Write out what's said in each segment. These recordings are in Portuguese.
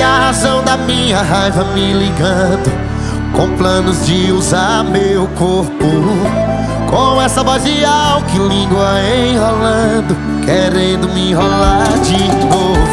a razão da minha raiva me ligando Com planos de usar meu corpo. Com essa voz de que língua enrolando Querendo me enrolar de novo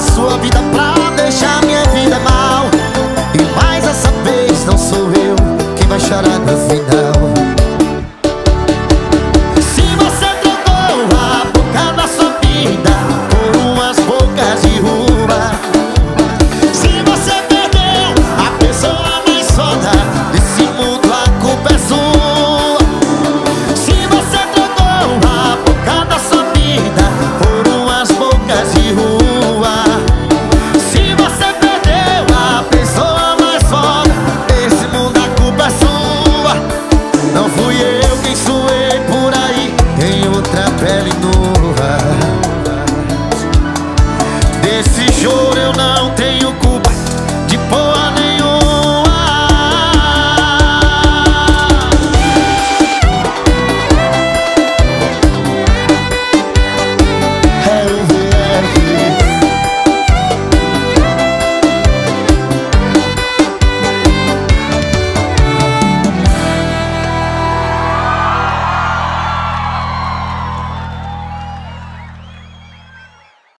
sua vida pra pele nua. Desse choro eu não